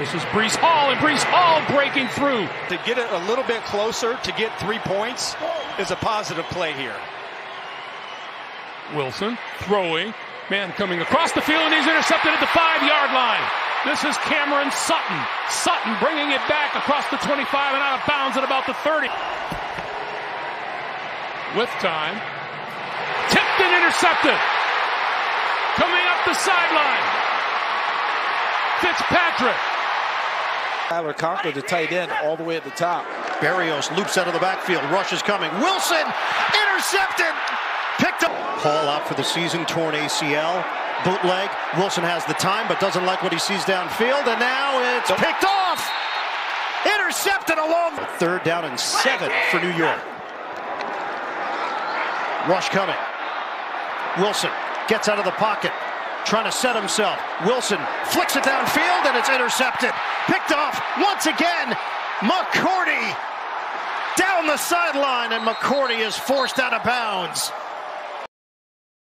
This is Breece Hall, and Breece Hall breaking through. To get it a little bit closer to get three points is a positive play here. Wilson throwing. Man coming across the field, and he's intercepted at the five yard line. This is Cameron Sutton. Sutton bringing it back across the 25 and out of bounds at about the 30. With time. Tipped and intercepted. Coming up the sideline. Fitzpatrick. Tyler Conklin, the tight end, all the way at the top. Berrios loops out of the backfield. Rush is coming. Wilson intercepted. Picked up. Paul out for the season, torn ACL. Bootleg. Wilson has the time, but doesn't like what he sees downfield. And now it's picked off. Intercepted along. Third down and seven for New York. Rush coming. Wilson gets out of the pocket. Trying to set himself. Wilson flicks it downfield and it's intercepted. Picked off once again. McCourty down the sideline and McCourty is forced out of bounds.